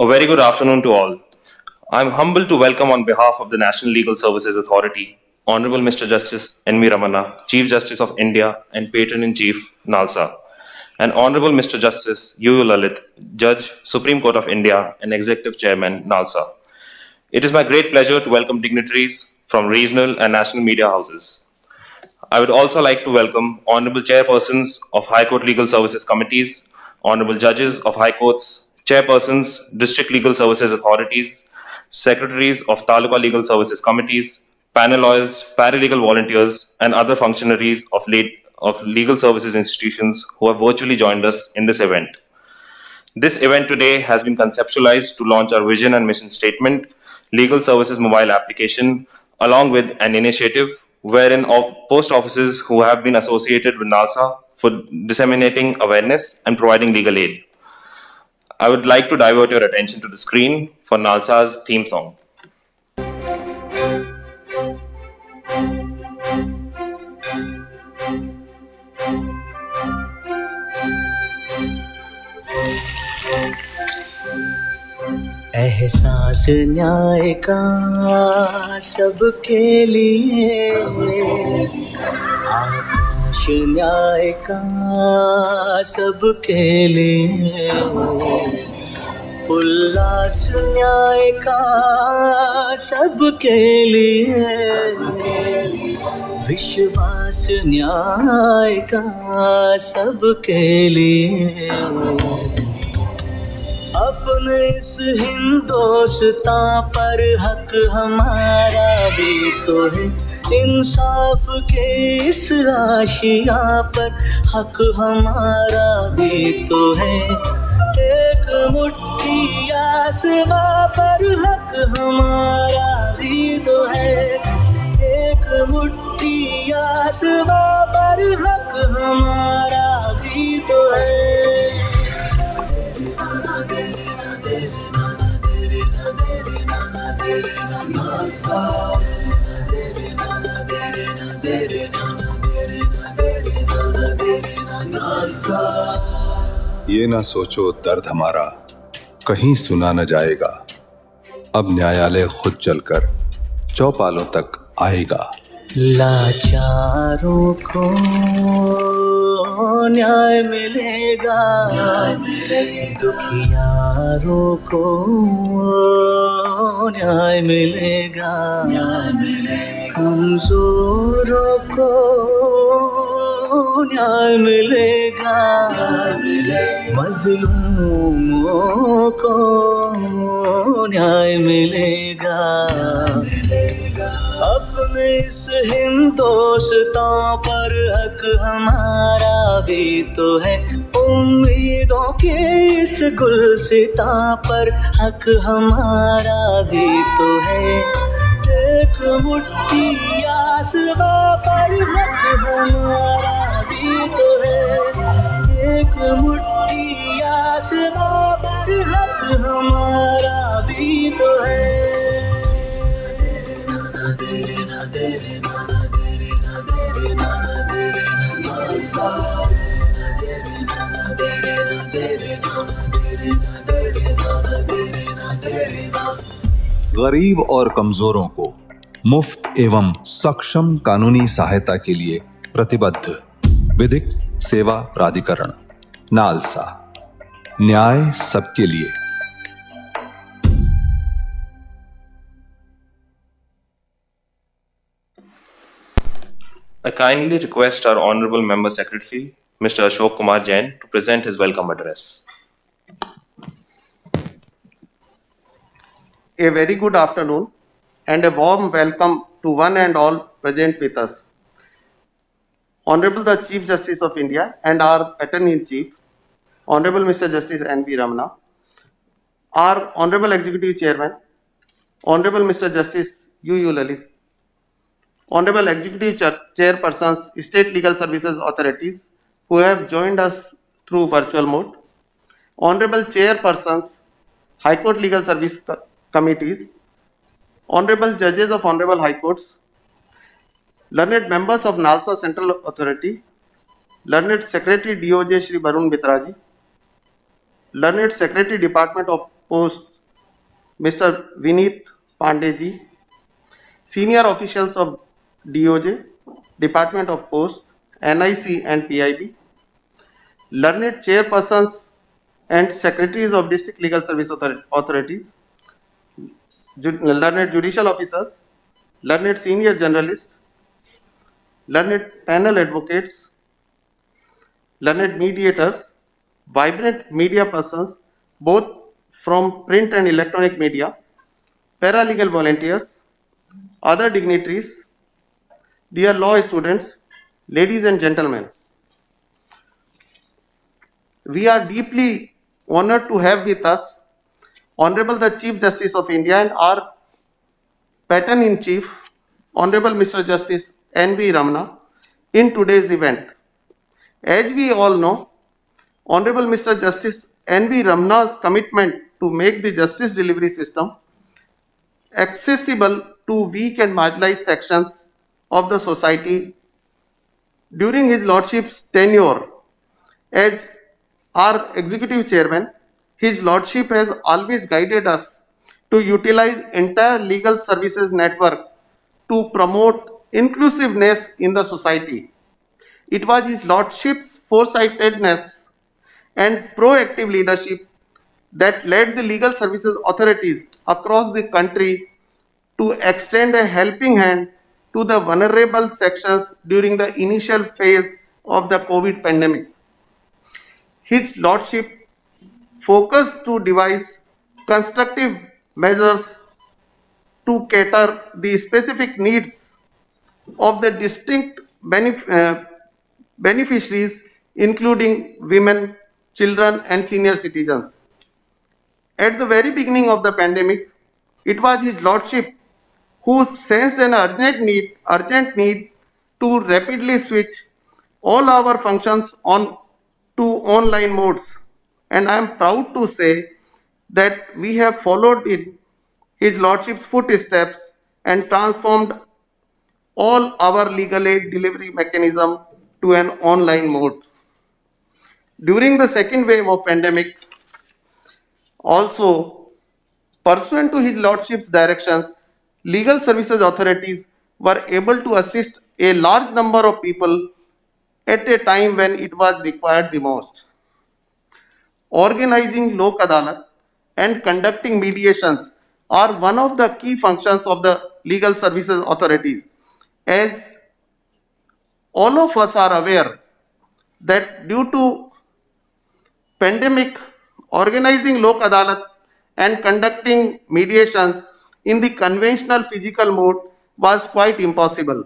A very good afternoon to all. I'm humbled to welcome on behalf of the National Legal Services Authority, Honorable Mr. Justice N.V. Ramana, Chief Justice of India and Patron-in-Chief, NALSA, and Honorable Mr. Justice U. Lalit, Judge, Supreme Court of India and Executive Chairman, NALSA. It is my great pleasure to welcome dignitaries from regional and national media houses. I would also like to welcome Honorable Chairpersons of High Court Legal Services Committees, Honorable Judges of High Courts, Chairpersons, District Legal Services Authorities, Secretaries of Taluka Legal Services Committees, panel lawyers, paralegal volunteers, and other functionaries of, late, of legal services institutions who have virtually joined us in this event. This event today has been conceptualized to launch our vision and mission statement, Legal Services Mobile Application, along with an initiative wherein post offices who have been associated with NALSA for disseminating awareness and providing legal aid. I would like to divert your attention to the screen for NALSA's theme song. एहसास न्याय का सबके लिए आकाश न्याय का सबके लिए उल्लास न्याय का सबके लिए विश्वास न्याय का सबके लिए। इस हिंदोस्तां पर हक हमारा भी तो है। इंसाफ के इस आशिया पर हक हमारा भी तो है। एक मुट्ठी आसमां पर हक हमारा भी तो है। एक मुट्ठी आसमां पर हक हमारा भी तो है। ये ना सोचो दर्द हमारा, कहीं सुना न जाएगा। अब न्यायालय खुद चलकर चौपालों तक आएगा। लाचारों को न्याय मिलेगा। दुखियारों को न्याय मिलेगा। कमजोरों को न्याय मिलेगा। मजलूमों को न्याय मिलेगा। इस हिंदोस्तां पर हक हमारा भी तो है। उम्मीदों के इस गुलसिता पर हक हमारा भी तो है। एक मुट्ठी आसमां पर हक हमारा भी तो है। एक मुट्ठी आसमां पर हक हमारा भी तो है। गरीब और कमजोरों को मुफ़्त एवं सक्षम कानूनी सहायता के लिए प्रतिबद्ध विधिक सेवा प्राधिकरण, नालसा। न्याय सबके लिए। I kindly request our Honorable Member Secretary, Mr. Ashok Kumar Jain, to present his welcome address. A very good afternoon and a warm welcome to one and all present with us. Honorable the Chief Justice of India and our Attorney-in-Chief, Honorable Mr. Justice N.V. Ramana, our Honorable Executive Chairman, Honorable Mr. Justice U. U. Lalit, Honorable Executive Chair- Chairpersons, State Legal Services Authorities who have joined us through virtual mode, Honorable Chairpersons, High Court Legal Service Co- Committees, Honorable Judges of Honorable High Courts, learned members of NALSA Central Authority, learned Secretary DOJ Shri Barun Mitraji, learned Secretary Department of Posts, Mr. Vineet Pandey senior officials of DOJ, Department of Posts, NIC and PIB, learned chairpersons and secretaries of district legal service authorities, learned judicial officers, learned senior journalists, learned panel advocates, learned mediators, vibrant media persons, both from print and electronic media, paralegal volunteers, other dignitaries, dear law students, ladies and gentlemen, we are deeply honored to have with us Honorable the Chief Justice of India and our Patron in Chief, Honorable Mr. Justice N.V. Ramana, in today's event. As we all know, Honorable Mr. Justice N.V. Ramana's commitment to make the justice delivery system accessible to weak and marginalized sections of the society during his lordship's tenure as our executive chairman his lordship has always guided us to utilize entire legal services network to promote inclusiveness in the society. It was his lordship's foresightedness and proactive leadership that led the legal services authorities across the country to extend a helping hand to the vulnerable sections during the initial phase of the COVID pandemic. His Lordship focused to devise constructive measures to cater the specific needs of the distinct benef- uh, beneficiaries, including women, children, and senior citizens. At the very beginning of the pandemic, it was His Lordship who sensed an urgent need, urgent need to rapidly switch all our functions on to online modes. And I am proud to say that we have followed in His Lordship's footsteps and transformed all our legal aid delivery mechanism to an online mode. During the second wave of pandemic, also pursuant to his lordship's directions, legal services authorities were able to assist a large number of people at a time when it was required the most. Organizing Lok Adalat and conducting mediations are one of the key functions of the legal services authorities. As all of us are aware that due to pandemic, organizing Lok Adalat and conducting mediations in the conventional physical mode was quite impossible.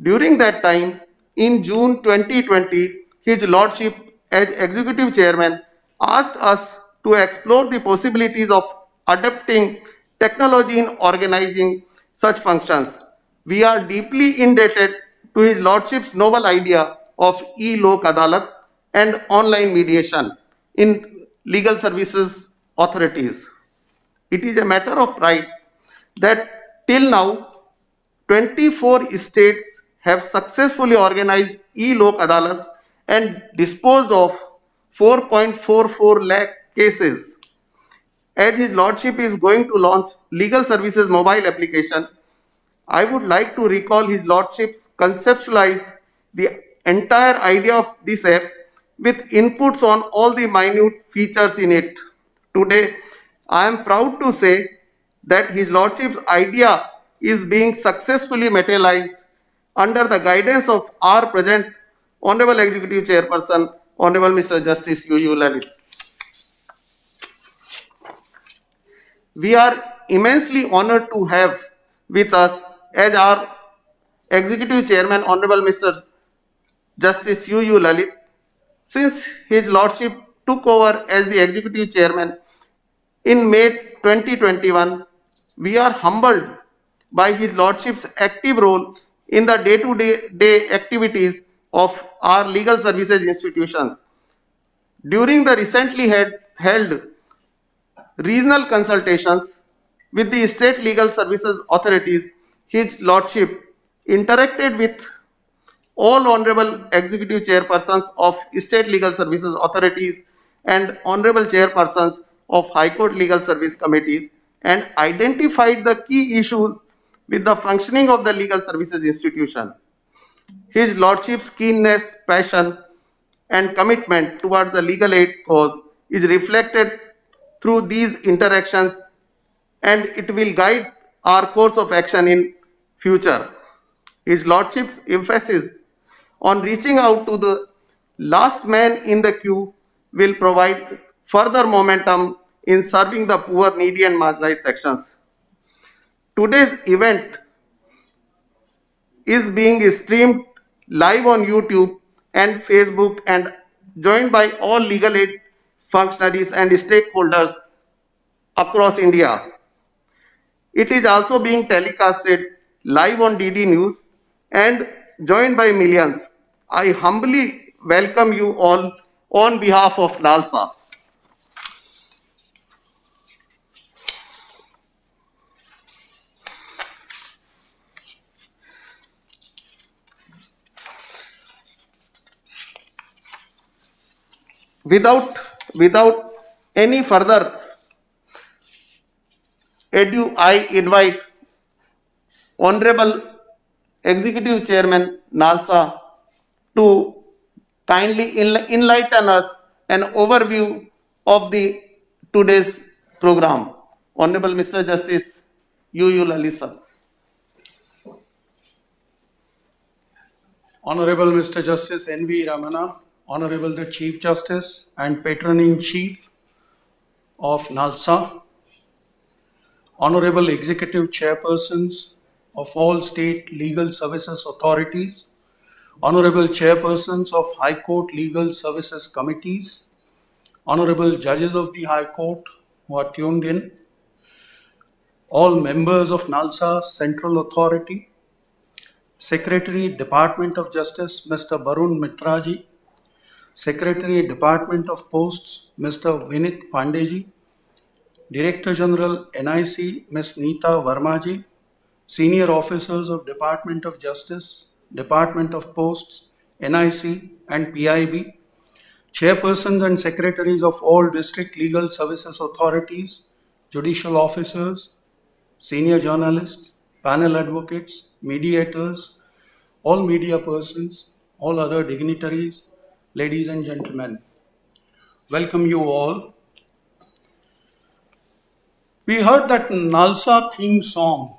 During that time, in June 2020, His Lordship, as Executive Chairman, asked us to explore the possibilities of adapting technology in organizing such functions. We are deeply indebted to His Lordship's novel idea of e-Lok Adalat and online mediation in legal services authorities. It is a matter of pride that till now 24 states have successfully organized e-Lok Adalats and disposed of 4.44 lakh cases. As His Lordship is going to launch legal services mobile application, I would like to recall His Lordship's conceptualized the entire idea of this app with inputs on all the minute features in it. Today, I am proud to say that His Lordship's idea is being successfully materialized under the guidance of our present Honorable Executive Chairperson, Honorable Mr. Justice U. Lalit. We are immensely honored to have with us as our Executive Chairman, Honorable Mr. Justice. U. Lalit. Since His Lordship took over as the Executive Chairman in May 2021, we are humbled by His Lordship's active role in the day-to-day day activities of our legal services institutions. During the recently held regional consultations with the state legal services authorities, His Lordship interacted with all honorable executive chairpersons of state legal services authorities and honorable chairpersons of High Court Legal Service Committees and identified the key issues with the functioning of the legal services institution. His Lordship's keenness, passion, and commitment towards the legal aid cause is reflected through these interactions and it will guide our course of action in future. His Lordship's emphasis on reaching out to the last man in the queue will provide further momentum in serving the poor, needy, and marginalized sections. Today's event is being streamed live on YouTube and Facebook and joined by all legal aid functionaries and stakeholders across India. It is also being telecasted live on DD News and joined by millions. I humbly welcome you all on behalf of NALSA. Without, without any further ado, I invite Honorable Executive Chairman NALSA to kindly enlighten us an overview of the today's program. Honorable Mr. Justice UU Lalisa. Honorable Mr. Justice N.V. Ramana, Honorable the Chief Justice and Patron-in-Chief of NALSA, Honorable Executive Chairpersons of all state legal services authorities, Honorable Chairpersons of High Court Legal Services Committees, Honorable Judges of the High Court who are tuned in, all members of NALSA Central Authority, Secretary, Department of Justice, Mr. Barun Mitraji, Secretary, Department of Posts, Mr. Vinit Pandeji, Director General NIC, Ms. Neeta Varmaji, Senior Officers of Department of Justice, Department of Posts, NIC and PIB, Chairpersons and Secretaries of all District Legal Services Authorities, Judicial Officers, Senior Journalists, Panel Advocates, Mediators, all media persons, all other dignitaries, ladies and gentlemen. Welcome you all. We heard that Nalsa theme song,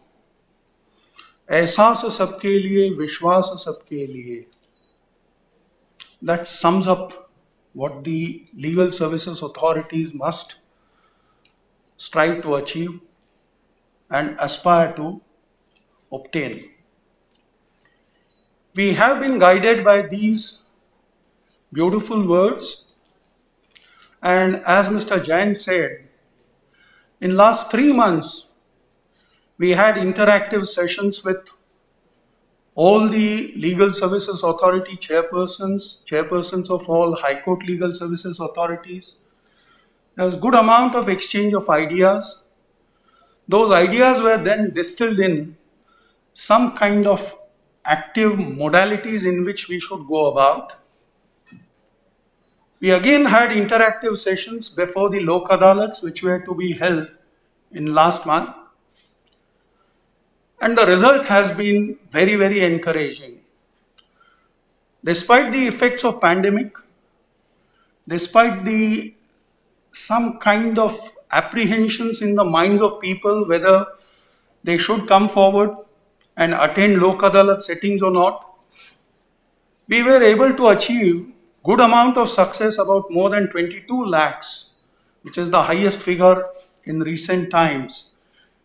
एहसास सबके लिए विश्वास सबके लिए that sums up what the legal services authorities must strive to achieve and aspire to obtain. We have been guided by these beautiful words and as Mr. Jain said, in last three months, we had interactive sessions with all the legal services authority chairpersons, chairpersons of all high court legal services authorities. There was good amount of exchange of ideas. Those ideas were then distilled in some kind of active modalities in which we should go about. We again had interactive sessions before the Lok Adalats, which were to be held in last month. And the result has been very, very encouraging. Despite the effects of pandemic, despite the some kind of apprehensions in the minds of people whether they should come forward and attend Lok Adalat settings or not, we were able to achieve good amount of success about more than 22 lakhs, which is the highest figure in recent times.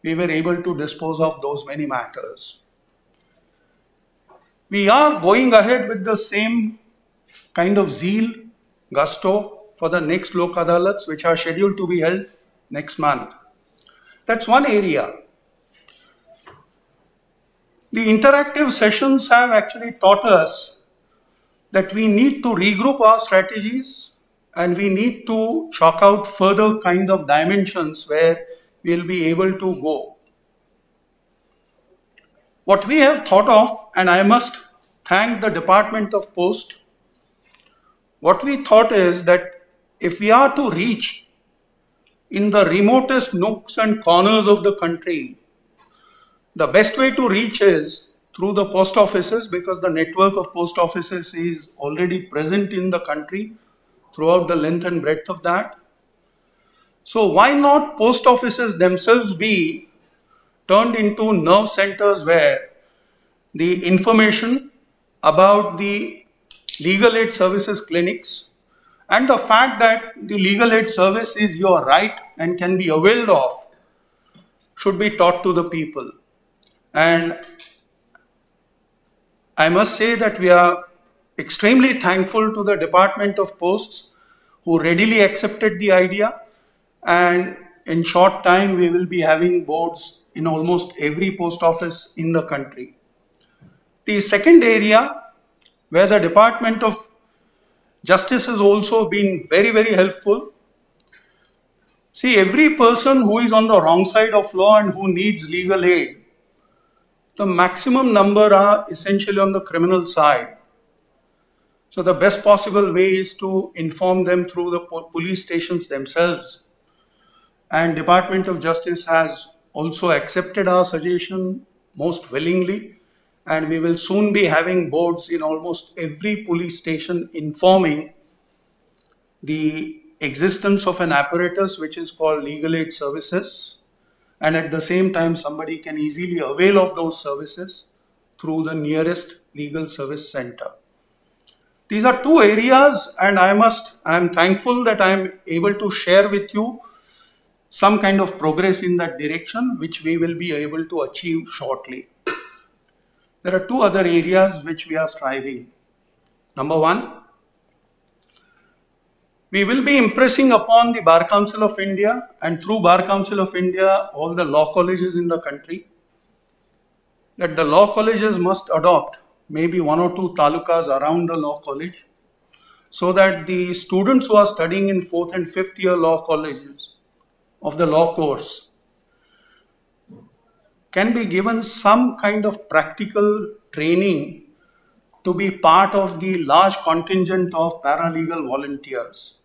We were able to dispose of those many matters. We are going ahead with the same kind of zeal, gusto for the next Lok Adalats, which are scheduled to be held next month. That's one area. The interactive sessions have actually taught us that we need to regroup our strategies and we need to chalk out further kind of dimensions where we'll be able to go. What we have thought of, and I must thank the Department of Post, what we thought is that if we are to reach in the remotest nooks and corners of the country, the best way to reach is through the post offices because the network of post offices is already present in the country throughout the length and breadth of that. So, why not post offices themselves be turned into nerve centers where the information about the legal aid services clinics and the fact that the legal aid service is your right and can be availed of should be taught to the people. And I must say that we are extremely thankful to the Department of Posts who readily accepted the idea. And in short time, we will be having boards in almost every post office in the country. The second area where the Department of Justice has also been very, very helpful. See, every person who is on the wrong side of law and who needs legal aid, the maximum number are essentially on the criminal side. So, the best possible way is to inform them through the police stations themselves. And Department of Justice has also accepted our suggestion most willingly and we will soon be having boards in almost every police station informing the existence of an apparatus which is called legal aid services and at the same time somebody can easily avail of those services through the nearest legal service center these are two areas and i must i am thankful that i am able to share with you some kind of progress in that direction which we will be able to achieve shortly there are two other areas which we are striving. Number one, we will be impressing upon the Bar Council of India and through Bar Council of India, all the law colleges in the country, that the law colleges must adopt maybe one or two talukas around the law college so that the students who are studying in fourth and fifth year law colleges of the law course can be given some kind of practical training to be part of the large contingent of paralegal volunteers.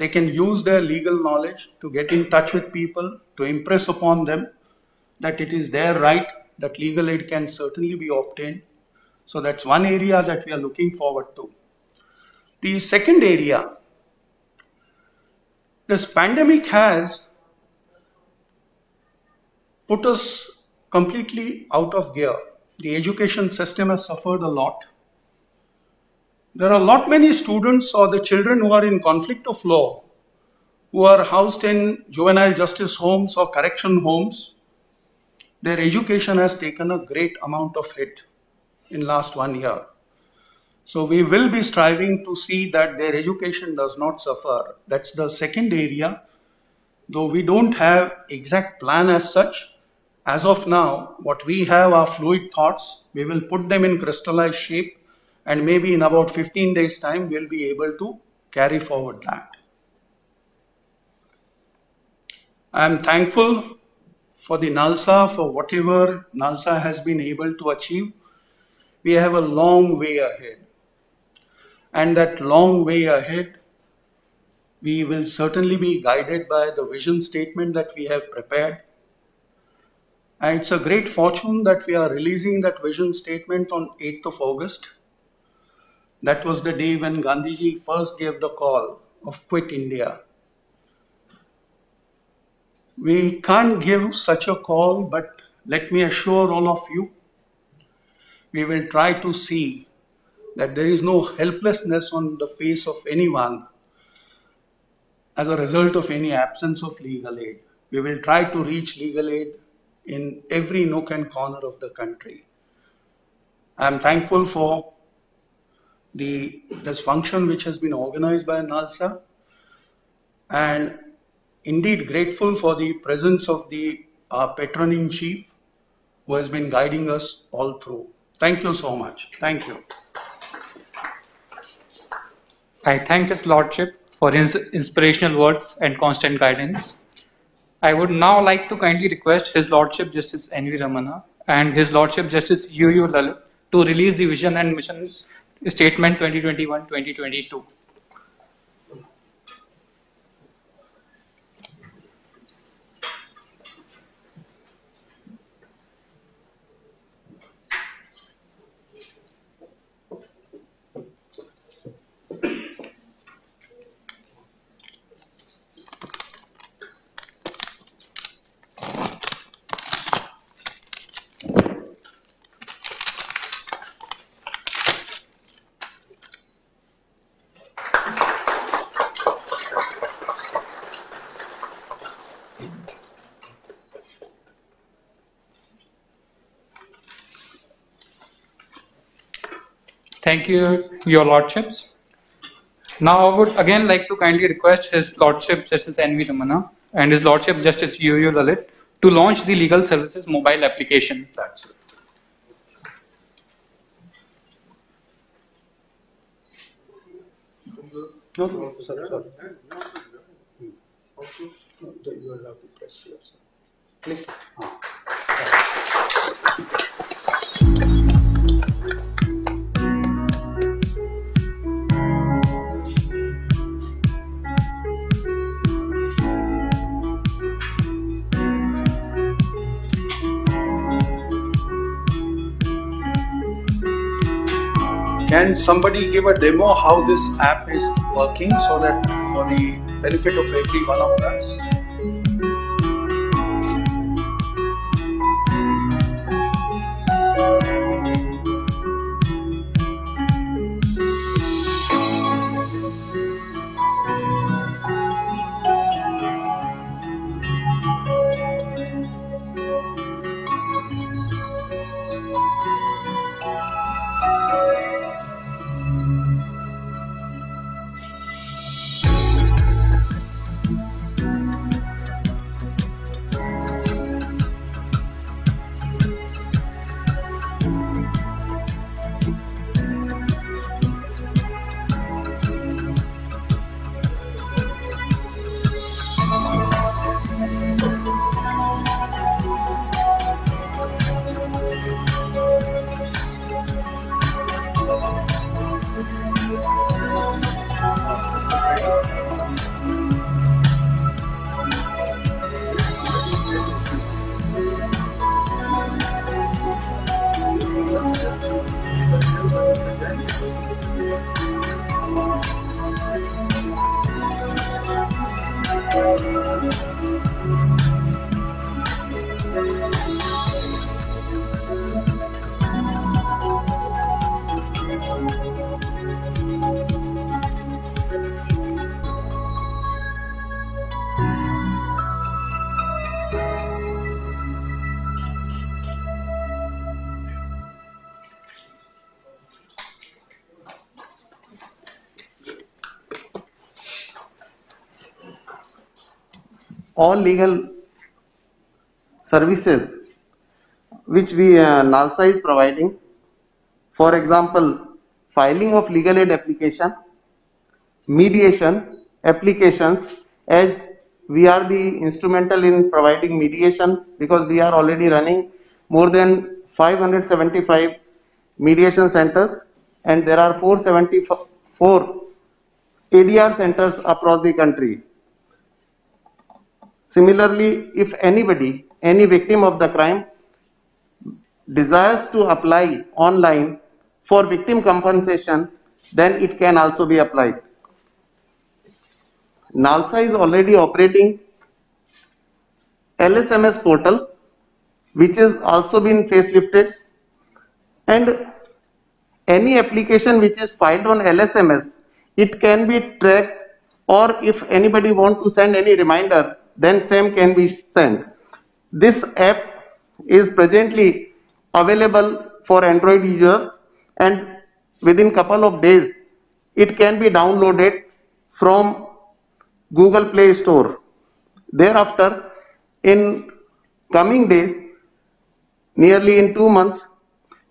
They can use their legal knowledge to get in touch with people, to impress upon them that it is their right, that legal aid can certainly be obtained. So that's one area that we are looking forward to. The second area, this pandemic has put us completely out of gear. The education system has suffered a lot. There are a lot many students or the children who are in conflict of law, who are housed in juvenile justice homes or correction homes. Their education has taken a great amount of hit in last one year. So we will be striving to see that their education does not suffer. That's the second area. Though we don't have exact plan as such, as of now, what we have are fluid thoughts. We will put them in crystallized shape, and maybe in about 15 days' time, we'll be able to carry forward that. I am thankful for the NALSA for whatever NALSA has been able to achieve. We have a long way ahead. And that long way ahead, we will certainly be guided by the vision statement that we have prepared. And it's a great fortune that we are releasing that vision statement on 8th of August. That was the day when Gandhiji first gave the call of quit India. We can't give such a call, but let me assure all of you, we will try to see that there is no helplessness on the face of anyone as a result of any absence of legal aid. We will try to reach legal aid in every nook and corner of the country. I am thankful for the this function which has been organized by NALSA and indeed grateful for the presence of the uh, patron in chief who has been guiding us all through. Thank you so much. Thank you. I thank His Lordship for his inspirational words and constant guidance. I would now like to kindly request His Lordship Justice N.V. Ramana and His Lordship Justice U.U. Lalit to release the Vision and Mission Statement 2021 Thank you, Your Lordships. Now I would again like to kindly request His Lordship Justice N.V. Ramana and His Lordship Justice U.U. Lalit to launch the Legal Services mobile application. No, no, sorry, sorry. No, You will have to press yourself. Click. Ah. Can somebody give a demo how this app is working so that for the benefit of every one of us? All legal services which we uh, NALSA is providing. For example, filing of legal aid application, mediation applications as we are the instrumental in providing mediation because we are already running more than 575 mediation centers and there are 474 ADR centers across the country. Similarly, if anybody, any victim of the crime desires to apply online for victim compensation, then it can also be applied. NALSA is already operating LSMS portal, which has also been facelifted, and any application which is filed on LSMS, it can be tracked, or if anybody want to send any reminder, then same can be sent. This app is presently available for Android users and within couple of days it can be downloaded from Google Play Store. Thereafter, in coming days, nearly in two months,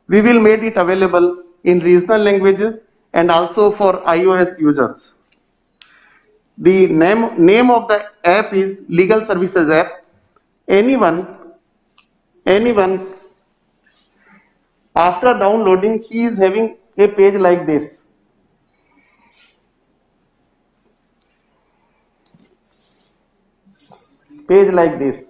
we will make it available in regional languages and also for iOS users. The name, name of the app is Legal Services App. Anyone, anyone, after downloading, he is having a page like this. Page like this.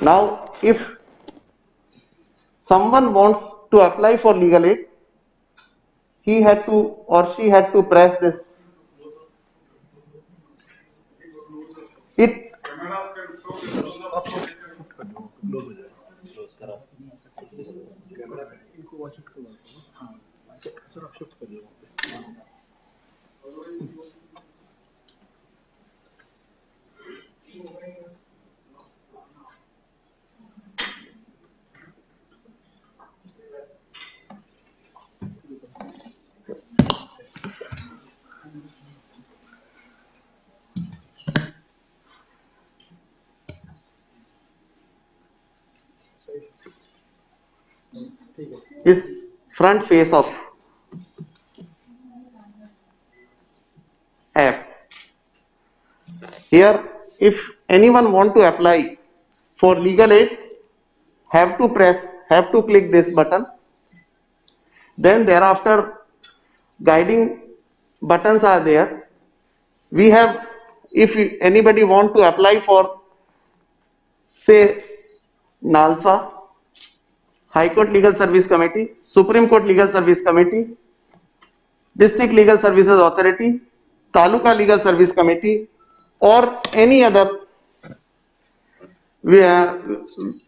Now, if someone wants to apply for legal aid, he had to or she had to press this. It is front face of app. Here, if anyone want to apply for legal aid, have to press, have to click this button. Then thereafter, guiding buttons are there. We have, if anybody want to apply for, say, NALSA, High Court Legal Service Committee, Supreme Court Legal Service Committee, District Legal Services Authority, Taluka Legal Service Committee, or any other uh,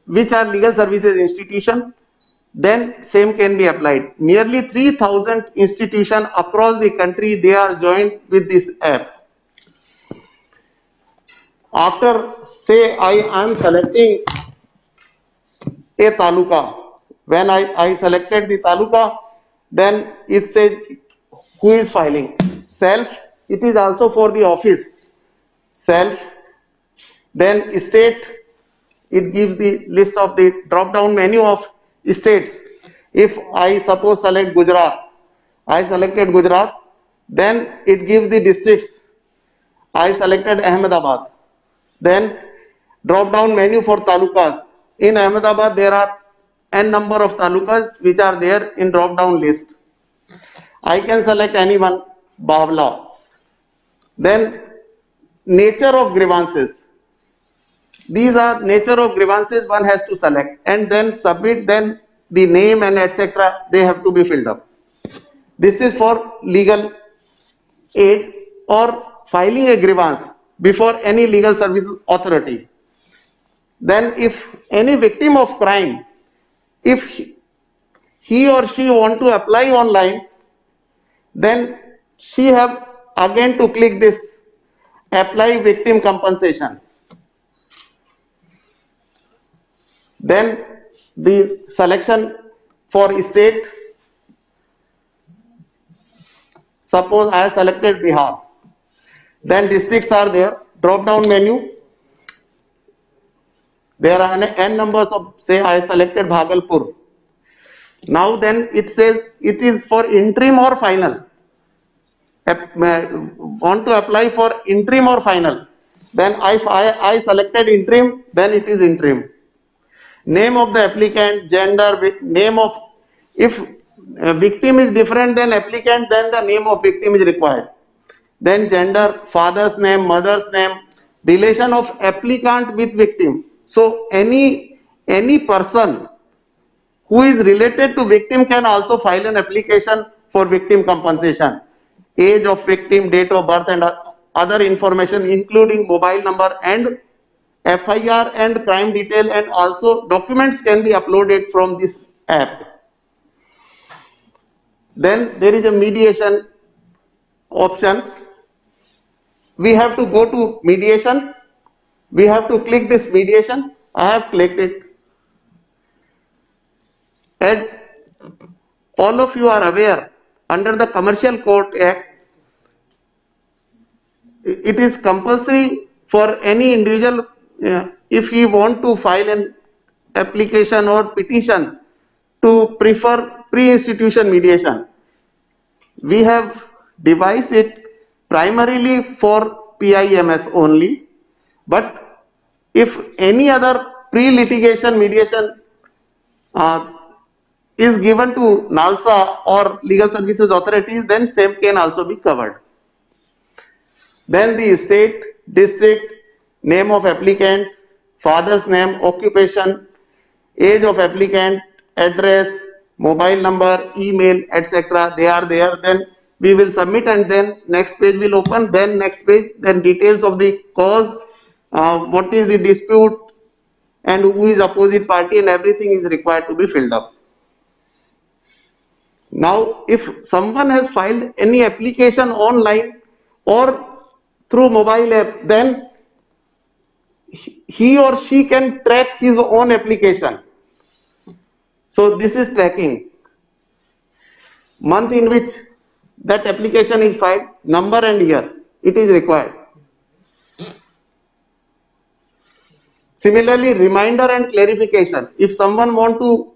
which are legal services institution, then same can be applied. Nearly 3000 institutions across the country, they are joined with this app. After say I am selecting a taluka, when I, I selected the taluka, then it says who is filing. Self, it is also for the office. Self, then state, it gives the list of the drop down menu of states. If I suppose select Gujarat, I selected Gujarat, then it gives the districts. I selected Ahmedabad. Then drop down menu for talukas. In Ahmedabad, there are n number of talukas which are there in drop down list. I can select anyone, Bavla. Then nature of grievances. These are nature of grievances one has to select and then submit then the name and etc. they have to be filled up. This is for legal aid or filing a grievance before any legal services authority. Then if any victim of crime, if he, or she want to apply online, then she have again to click this apply victim compensation. Then the selection for state, suppose I selected Bihar, then districts are there, drop down menu, there are n numbers of say I selected Bhagalpur. Now then it says it is for interim or final. Uh, want to apply for interim or final. Then if I, I selected interim, then it is interim. Name of the applicant, gender, name of, if uh, victim is different than applicant, then the name of victim is required. Then gender, father's name, mother's name, relation of applicant with victim. So any, any person who is related to victim can also file an application for victim compensation. Age of victim, date of birth and other information including mobile number and FIR and crime detail and also documents can be uploaded from this app. Then there is a mediation option. We have to go to mediation. We have to click this mediation. I have clicked it. As all of you are aware, under the Commercial Court Act, it is compulsory for any individual uh, if he want to file an application or petition to prefer pre-institution mediation. We have devised it primarily for PIMS only, but if any other pre-litigation mediation uh, is given to NALSA or legal services authorities, then same can also be covered. Then the state, district, name of applicant, father's name, occupation, age of applicant, address, mobile number, email, etc. They are there. Then we will submit and then next page will open. Then next page, then details of the cause, uh, what is the dispute and who is opposite party and everything is required to be filled up. Now, if someone has filed any application online or through mobile app, then he- he or she can track his own application. So this is tracking. Month in which that application is filed, number and year, it is required. Similarly, reminder and clarification. If someone want to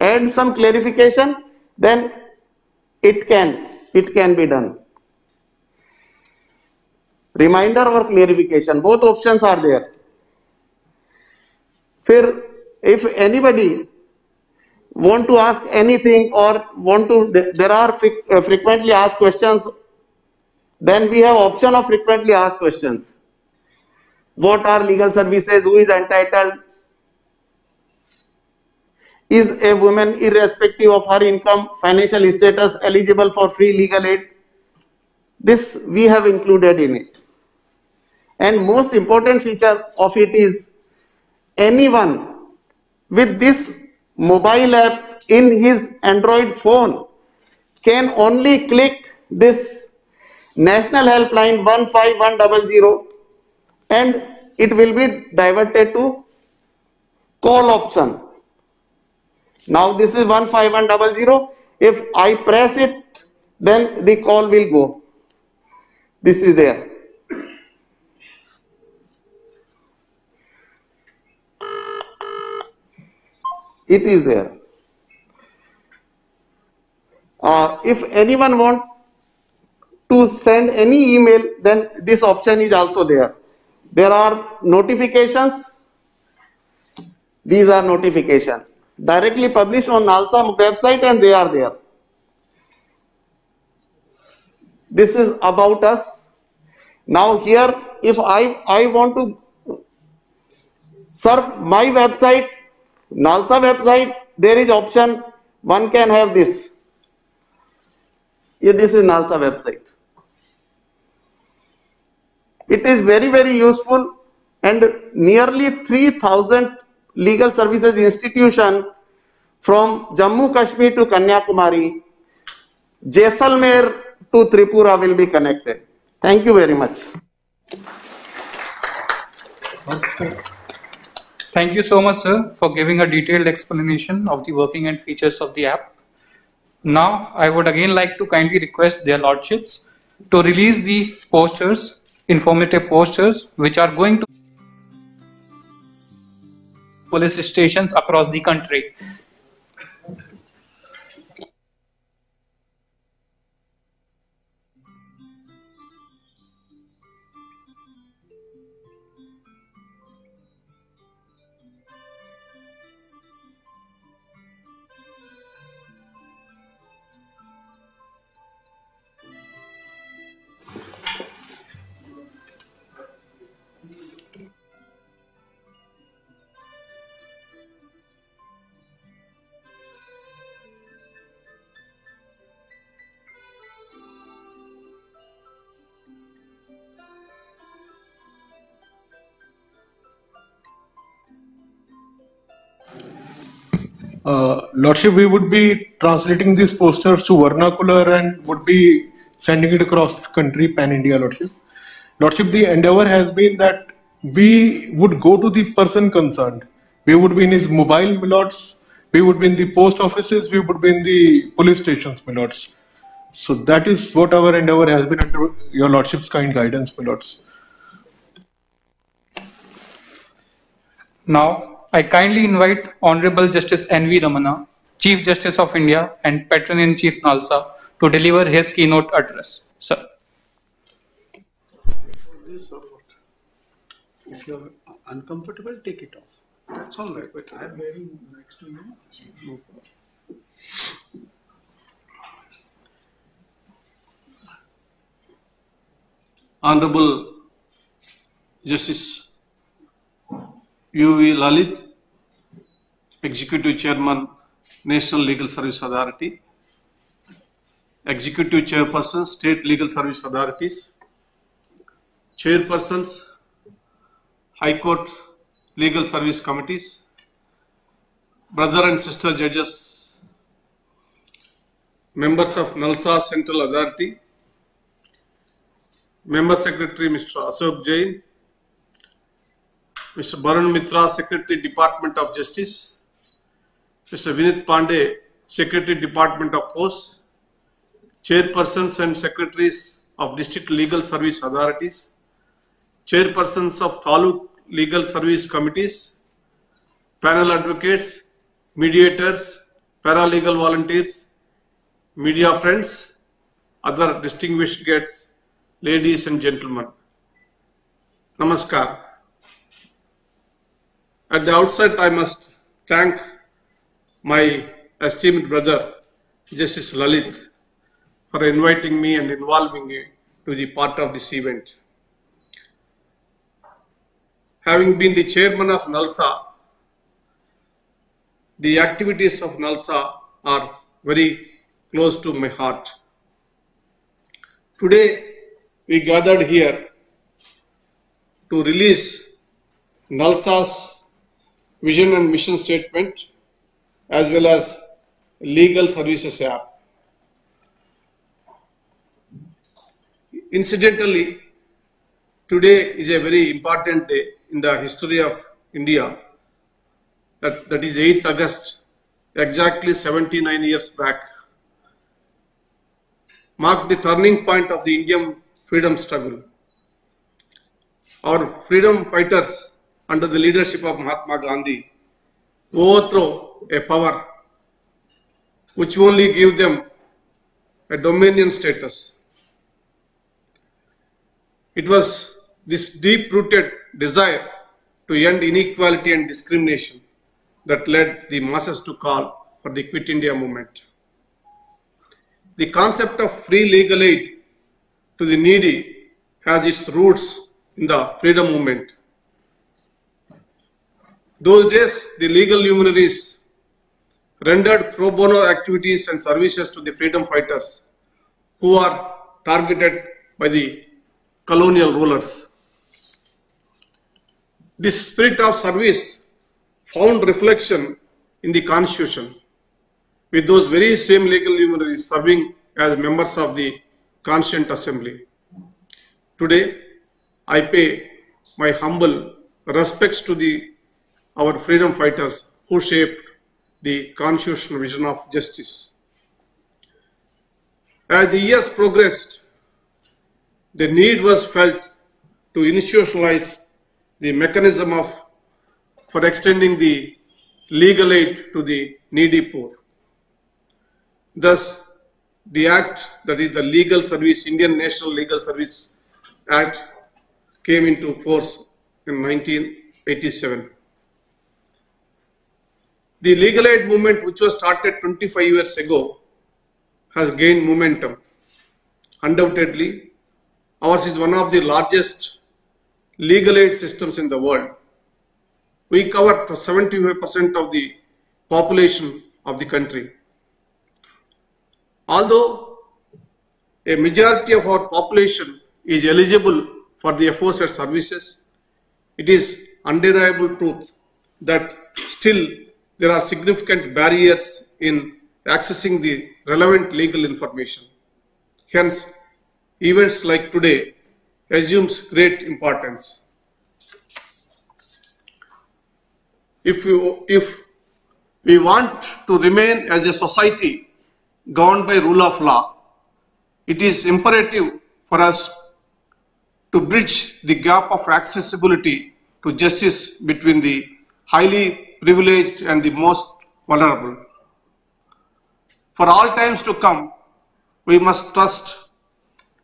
add some clarification, then it can, it can be done. Reminder or clarification, both options are there. फिर if anybody want to ask anything or want to, there are uh, frequently asked questions, then we have option of frequently asked questions. What are legal services? Who is entitled? Is a woman, irrespective of her income, financial status, eligible for free legal aid? This we have included in it. And most important feature of it is anyone with this mobile app in his Android phone can only click this national helpline 15100 and it will be diverted to call option. Now this is 15100. If I press it, then the call will go. This is there. It is there. Uh, if anyone want to send any email, then this option is also there. There are notifications. These are notifications directly published on NALSA website and they are there. This is about us. Now here, if I, I want to surf my website, NALSA website, there is option, one can have this. Yeah, this is NALSA website. It is very, very useful and nearly 3000 legal services institution from Jammu Kashmir to Kanyakumari, Jaisalmer to Tripura will be connected. Thank you very much. Thank you so much, sir, for giving a detailed explanation of the working and features of the app. Now, I would again like to kindly request their lordships to release the posters, informative posters, which are going to police stations across the country. Lordship, we would be translating these posters to vernacular and would be sending it across the country, pan India, Lordship. Lordship, the endeavor has been that we would go to the person concerned. We would be in his mobile, my lords. We would be in the post offices. We would be in the police stations, my lords. So that is what our endeavor has been under your Lordship's kind guidance, my lords. Now, I kindly invite Honorable Justice N.V. Ramana, Chief Justice of India and Patron in Chief NALSA, to deliver his keynote address. Sir. If you're uncomfortable, take it off. That's all right, but I'm wearing next to you. No problem. Honorable Justice U.V. Lalit, Executive Chairman, National Legal Service Authority, Executive Chairperson, State Legal Service Authorities, Chairpersons, High Court Legal Service Committees, brother and sister judges, members of NALSA Central Authority, Member Secretary Mr. Ashok Jain, Mr. Barun Mitra, Secretary Department of Justice, Mr. Vinit Pandey, Secretary Department of Posts, Chairpersons and Secretaries of District Legal Service Authorities, Chairpersons of Taluk Legal Service Committees, panel advocates, mediators, paralegal volunteers, media friends, other distinguished guests, ladies and gentlemen. Namaskar. At the outset, I must thank my esteemed brother, Justice Lalit, for inviting me and involving me to the part of this event. Having been the chairman of NALSA, the activities of NALSA are very close to my heart. Today, we gathered here to release NALSA's vision and mission statement as well as legal services app. Incidentally, today is a very important day in the history of India. That, that is 8th August, exactly 79 years back, marked the turning point of the Indian freedom struggle. Our freedom fighters, under the leadership of Mahatma Gandhi, overthrow a power which only gave them a dominion status. It was this deep rooted desire to end inequality and discrimination that led the masses to call for the Quit India movement. The concept of free legal aid to the needy has its roots in the freedom movement. Those days, the legal luminaries rendered pro bono activities and services to the freedom fighters who are targeted by the colonial rulers. This spirit of service found reflection in the constitution with those very same legal luminaries serving as members of the Constituent Assembly. Today, I pay my humble respects to the our freedom fighters who shaped the constitutional vision of justice. As the years progressed, the need was felt to institutionalize the mechanism of for extending the legal aid to the needy poor. Thus, the act that is the Legal Service, Indian National Legal Service Act came into force in 1987. The legal aid movement, which was started 25 years ago, has gained momentum. Undoubtedly, ours is one of the largest legal aid systems in the world. We cover 75% of the population of the country. Although a majority of our population is eligible for the aforesaid services, it is undeniable truth that still there are significant barriers in accessing the relevant legal information. Hence, events like today assumes great importance. If, you, if we want to remain as a society governed by rule of law, it is imperative for us to bridge the gap of accessibility to justice between the highly privileged and the most vulnerable. For all times to come, we must trust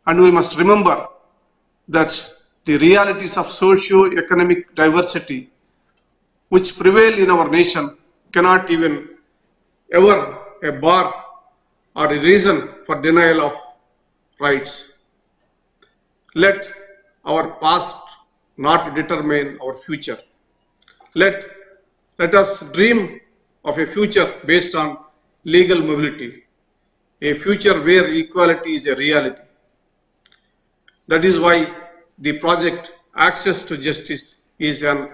and we must remember that the realities of socio-economic diversity which prevail in our nation cannot even ever a bar or a reason for denial of rights. Let our past not determine our future. Let, let us dream of a future based on legal mobility, a future where equality is a reality. That is why the project Access to Justice is an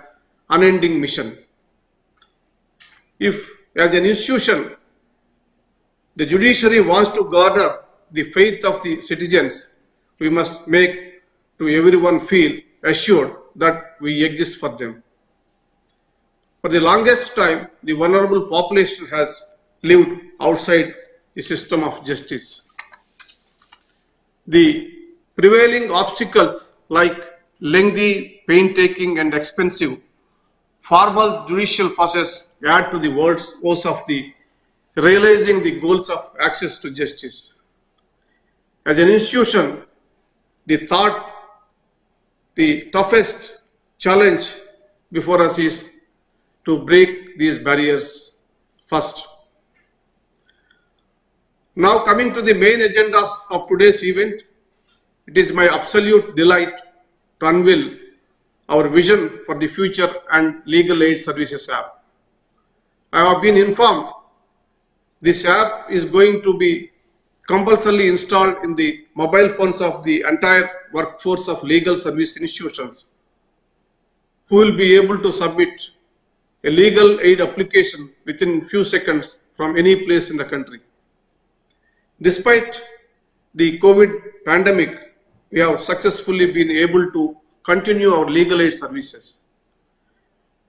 unending mission. If, as an institution, the judiciary wants to garner the faith of the citizens, we must make to everyone feel assured that we exist for them. For the longest time, the vulnerable population has lived outside the system of justice. The prevailing obstacles like lengthy, painstaking, and expensive formal judicial process add to the woes of the realizing the goals of access to justice. As an institution, the thought, the toughest challenge before us is to break these barriers first. Now coming to the main agendas of today's event, it is my absolute delight to unveil our vision for the future and legal aid services app. I have been informed this app is going to be compulsorily installed in the mobile phones of the entire workforce of legal service institutions who will be able to submit a legal aid application within few seconds from any place in the country. Despite the COVID pandemic, we have successfully been able to continue our legal aid services.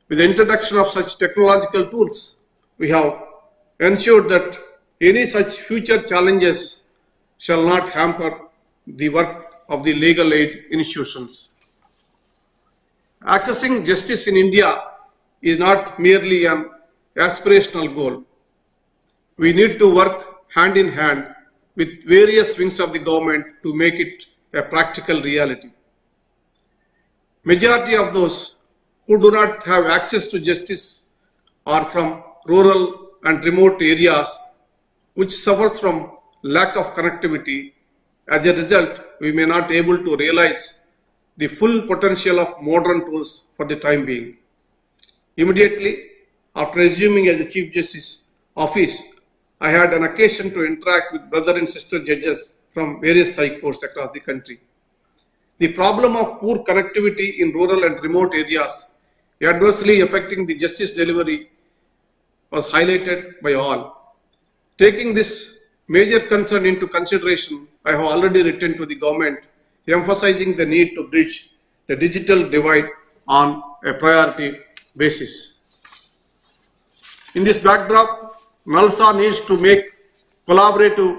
With the introduction of such technological tools, we have ensured that any such future challenges shall not hamper the work of the legal aid institutions. Accessing justice in India is not merely an aspirational goal. We need to work hand in hand with various wings of the government to make it a practical reality. Majority of those who do not have access to justice are from rural and remote areas which suffer from lack of connectivity. As a result, we may not able to realize the full potential of modern tools for the time being. Immediately after assuming as the Chief Justice office, I had an occasion to interact with brother and sister judges from various high courts across the country. The problem of poor connectivity in rural and remote areas adversely affecting the justice delivery was highlighted by all. Taking this major concern into consideration, I have already written to the government emphasizing the need to bridge the digital divide on a priority basis. In this backdrop, NALSA needs to make collaborative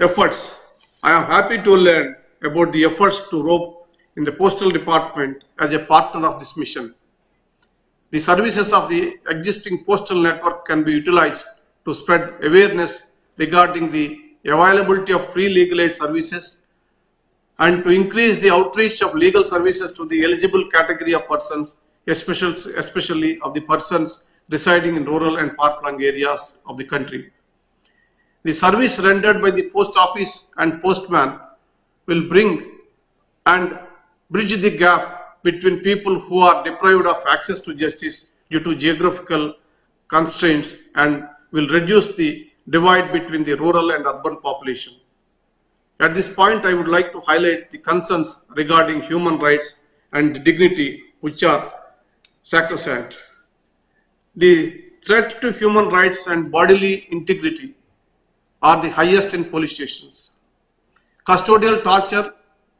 efforts. I am happy to learn about the efforts to rope in the postal department as a partner of this mission. The services of the existing postal network can be utilized to spread awareness regarding the availability of free legal aid services and to increase the outreach of legal services to the eligible category of persons, especially, especially of the persons residing in rural and far-flung areas of the country. The service rendered by the post office and postman will bring and bridge the gap between people who are deprived of access to justice due to geographical constraints and will reduce the divide between the rural and urban population. At this point, I would like to highlight the concerns regarding human rights and dignity, which are sacrosanct. The threat to human rights and bodily integrity are the highest in police stations. Custodial torture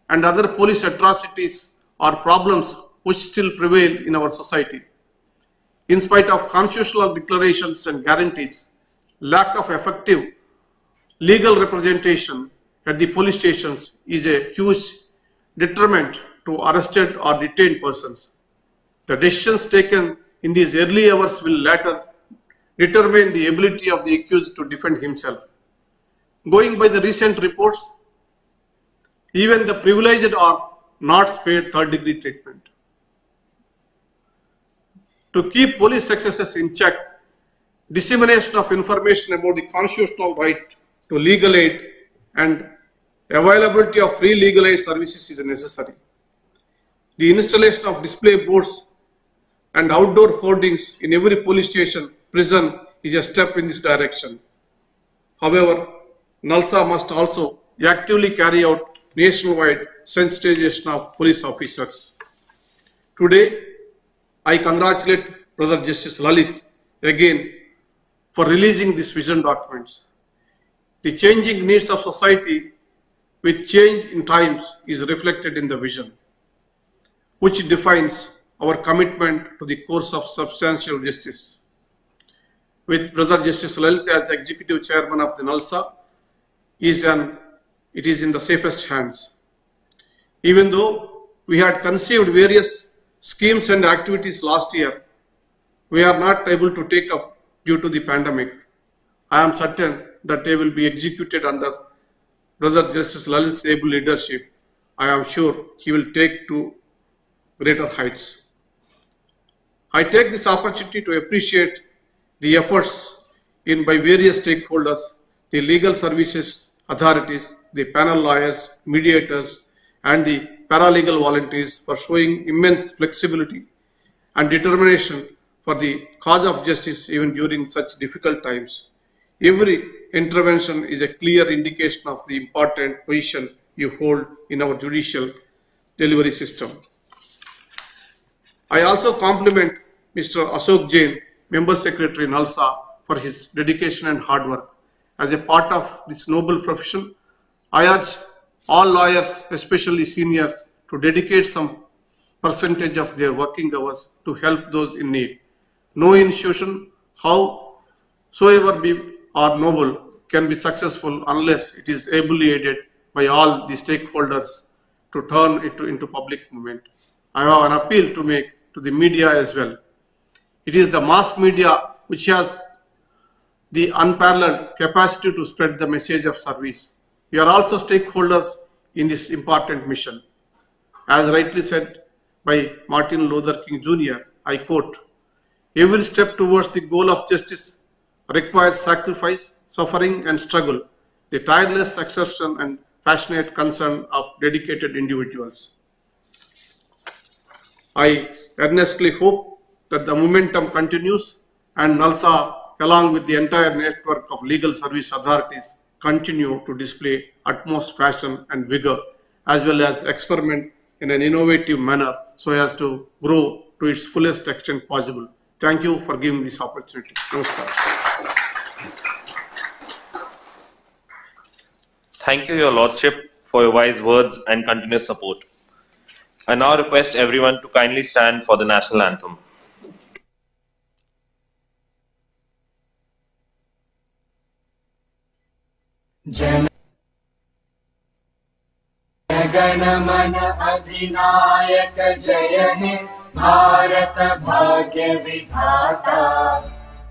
and other police atrocities are problems which still prevail in our society. In spite of constitutional declarations and guarantees, lack of effective legal representation at the police stations is a huge deterrent to arrested or detained persons. The decisions taken in these early hours will later determine the ability of the accused to defend himself. Going by the recent reports, even the privileged are not spared third degree treatment. To keep police successes in check, dissemination of information about the constitutional right to legal aid and availability of free legal aid services is necessary. The installation of display boards and outdoor hoardings in every police station, prison is a step in this direction. However, NALSA must also actively carry out nationwide sensitization of police officers. Today, I congratulate Brother Justice Lalit again for releasing these vision documents. The changing needs of society with change in times is reflected in the vision, which defines our commitment to the course of substantial justice. With Brother Justice Lalit as Executive Chairman of the NALSA, is an, it is in the safest hands. Even though we had conceived various schemes and activities last year, we are not able to take up due to the pandemic. I am certain that they will be executed under Brother Justice Lalit's able leadership. I am sure he will take to greater heights. I take this opportunity to appreciate the efforts in by various stakeholders, the legal services authorities, the panel lawyers, mediators, and the paralegal volunteers for showing immense flexibility and determination for the cause of justice even during such difficult times. Every intervention is a clear indication of the important position you hold in our judicial delivery system. I also compliment Mr. Ashok Jain, Member Secretary NALSA, for his dedication and hard work. As a part of this noble profession, I urge all lawyers, especially seniors, to dedicate some percentage of their working hours to help those in need. No institution, howsoever be or noble, can be successful unless it is ably aided by all the stakeholders to turn it to- into public movement. I have an appeal to make to the media as well. It is the mass media which has the unparalleled capacity to spread the message of service. We are also stakeholders in this important mission. As rightly said by Martin Luther King Jr., I quote, Every step towards the goal of justice requires sacrifice, suffering, and struggle, the tireless exertion and passionate concern of dedicated individuals. I earnestly hope that the momentum continues and NALSA, along with the entire network of legal service authorities, continue to display utmost passion and vigor, as well as experiment in an innovative manner so as to grow to its fullest extent possible. Thank you for giving this opportunity. Namaskar. Thank you, Your Lordship, for your wise words and continuous support. I now request everyone to kindly stand for the national anthem. गणमन अधिनायक जय हे भारत भाग्य विधाता।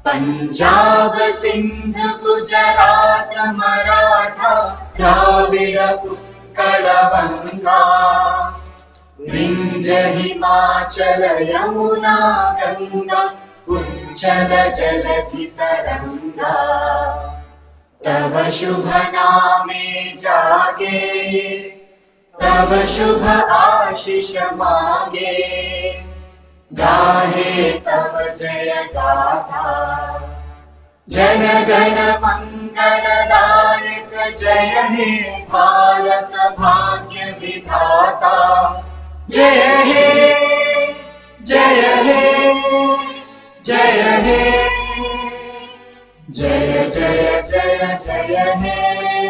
पंजाब सिंध गुजरात मराठा द्राविड विंध्य हिमाचल यमुना गंगा उज्जल जलधि तरंगा तव शुभ नामे जागे। तव शुभ आशीष मागे। गाहे तव जय गाथा। जन गण मंगल दायक जय हे भारत भाग्य विधाता। जय हे जय हे जय हे Jaya Jaya Jaya Jaya Hey.